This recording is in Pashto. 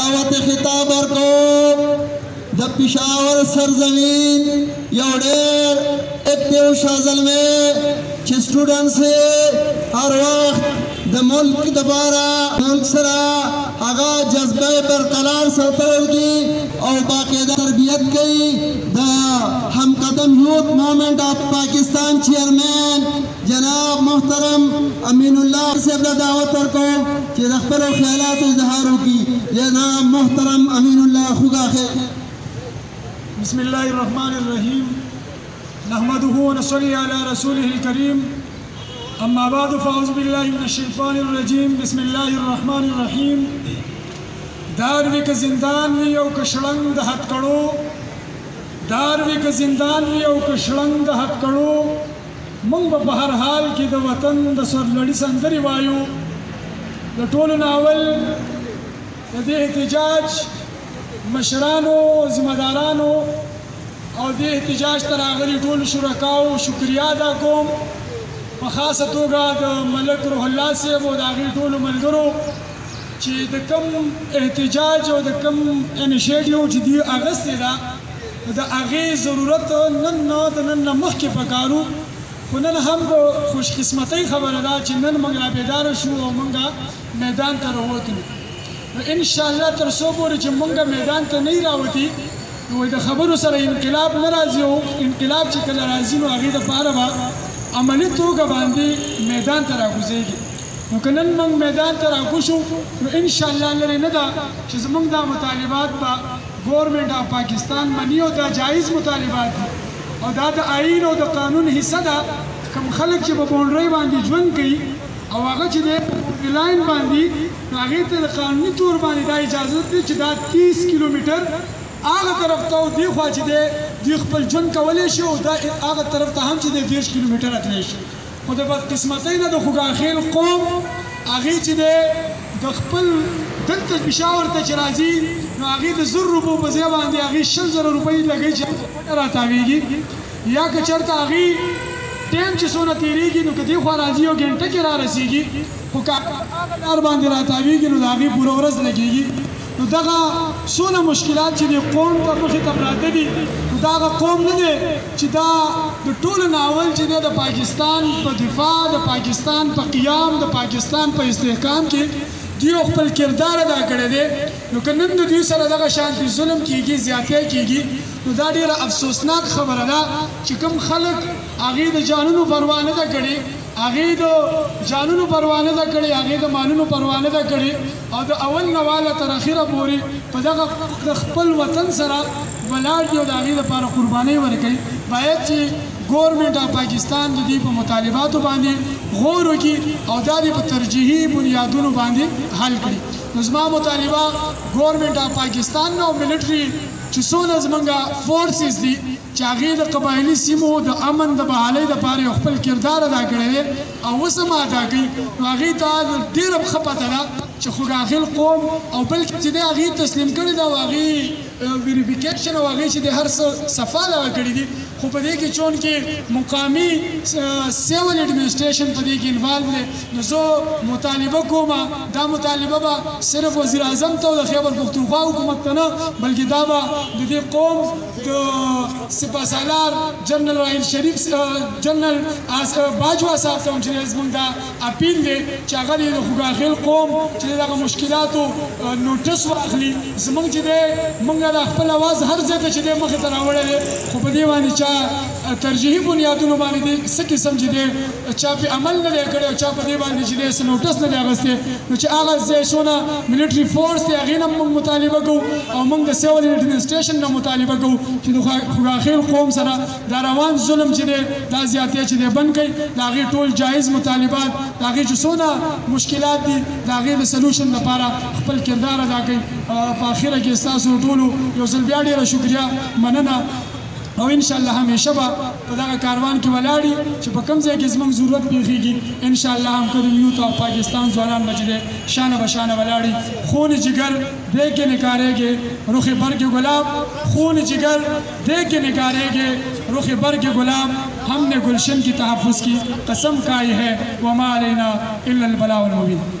دعوت خطاب ورکوم د پېښور سرزمین یو ډېر اکټیو شازلمی چې سټوډنټس یې هر وخت د ملک دپاره ملک سره هغه جذبه برقرار ساتل دي او باقاعده تربیت کوي د همقدم یوت مومنټ اف پاکستان چیئرمین جناب محترم امین الله صاحب له دعوت ورکوم چې د خپلو خیالاتو اظهار وکړي جناب محترم امین الله خوګاخه بسم الله الرحمن الرحیم نحمده ونصلي على رسوله الكريم اما بعد فاعوذ بالله من الشیطان الرجیم بسم الله الرحمن الرحیم دار وی که زندان وی او که شړنګ د حد کړو دار وی که زندان وی او که شړنګ د حد کړو موږ به په هر حال کې د وطن د سرلوړي سندرې وایو. له ټولو نه اول د دې احتجاج مشرانو، ذمه دارانو او دې احتجاج ته راغلي ټولو شرکاو شکریه ادا کوم، په خاصه توګه د ملک روح الله صیب او د هغې ټولو ملګرو چې د کوم احتجاج او د کوم انیشیټیو چې دوی اغستې ده، نو د هغې ضرورت نن نه د نن نه مخکې په کار و، خو نن هم د خوشقسمتۍ خبره ده چې نن موږ رابېداره شو او موږ میدان ته راووتو، نو ان شاء الله تر څو پورې چې موږ میدان ته نه یي راوتي نو وایي د خبرو سره انقلاب نه راځي او انقلاب چې کله راځي نو هغې لپاره به عملي توګه باندې میدان ته راکوزېږي، نو که نن موږ میدان ته راکوز شو نو ان شاء الله لرې نه ده چې زموږ دا مطالبات به. ګورنمنټ آف پاکستان مني او دا جائز مطالبات دي او دا د آئین او د قانون حصه ده، کوم خلک چې په بونډرۍ باندې ژوند کوي او هغه چې دی په بونډري لاین باندي نو هغې ته د قانوني طور باندې دا اجازت دی چې دا تیس کیلو میټر هغه طرف ته او دې خوا چې دی دوی خپل ژوند کولی شي او دا هغه طرف ته هم چې دی دېرش کیلو میټره تللی شي. خو د بدقسمتۍ نه د خوګاخېل قوم هغې چې دی د خپل دلته پېشاور ته چې راځي نو هغې د زر روپو په ځای باندې هغې شل زره روپۍ لګوي چې هلته پټه راتاوېږي یا که چېرته هغې ټایم چې څونه تېرېږي نو که دې خوا راځي یو ګنټه کې رارسېږي خو که هغه په هغه لار باندې راتاوېږي نو د هغې پوره ورځ لګېږي نو دغه څونه مشکلات چې دې قوم ته مخې ته پراته دي، نو دا هغه قوم نه دی چې دا د ټولو نه اول چې دی د پاکستان په دفاع، د پاکستان په قیام، د پاکستان په استحکام کې دویو خپل کردار ادا کړی دی، نو که نن د دوی سره دغه شانتې ظلم کیږي، زیاتی کیږي، نو دا ډېره افسوسناک خبره ده چې کوم خلک هغې د جانونو پروا نه ده کړې، هغې د ځانونو پروا نه ده کړې، هغې د مالونو پروا نه ده کړې او د اول نه واله تر اخره پورې په دغه د خپل وطن سره ولاړ دي او د هغې لپاره قربانۍ ورکوي، باید چې ګورنمنټ آف پاکستان د دوی په مطالباتو باندې غور وکړي او دا دې په ترجیحي بنیادونو باندې حل کړي. نو زما مطالبه ګورنمنټ آف پاکستان نه او ملټري چې څونه زمونږ فورسز دي، چې هغې د قبایلي سیمو د امن د بحالۍ لپاره یو خپل کردار ادا کړی دی او اوس هم ادا کوي، نو هغې ته ډېره ښه پته ده چې خوګاخېل قوم او بل چې دی هغې تسلیم کړی ده او هغې ویریفیکېشن او هغې چې دی هر څه صفا دغه کړي دي، خو په دې کې چونکې مقامي سېول اډمنسټرېشن په دې کې انوالو دی، نو زه مطالبه کوم، دا مطالبه به صرف وزیراعظم ته او د خېبرپښتونخوا حکومت ته نه، بلکې دا به د دې قوم. د سپه سالار جنرال راحیل شریف جنرال باجوه صاحب ته هم چې زموږ دا اپیل دی چې هغه دې د خوګاخیل قوم چې دغه مشکلاتو نوټس واخلي زموږ چې دی موږ دا خپل اواز هر ځای ته چې دی مخې ته راوړی دی خو په دې باندې چا ترجیحي بنیادونو باندې دې څه قسم چې دی چا پرې عمل نه دی کړی او چا په دې باندې چې دی څه نوټس نه دی اخیستی، نو چې هغه ځایشونه ملټري فورس دی هغې نه هم موږ مطالبه کوو او موږ د سول اېډمنسټرېشن نه مطالبه کوو چې د خوګاخېل قوم سره دا روان ظلم چې دی دا زیاتی چې دی بند کړئ، د هغې ټول جایز مطالبات د هغې چې څونه مشکلات دي د هغې د سلوشن لپاره خپل کردار ادا کړئ. په اخره کې ستاسو ټولو یو ځل بیا ډېره شکریه، مننه. او ان شاء الله همیشه به په دغه کاروان کې ولاړی چې په کوم ځای کې زموږ ضرورت پیږي ان شاء الله هم کړو یو ته پاکستان ځوانان بچره شان به شان ولاړی خون جګر دې کې نکارېږي روخ برګ ګلاب خون جګر دې کې نکارېږي روخ برګ ګلاب ہم نے گلشن کی تحفظ کی قسم کھائی ہے وما علینا الا البلاء المبین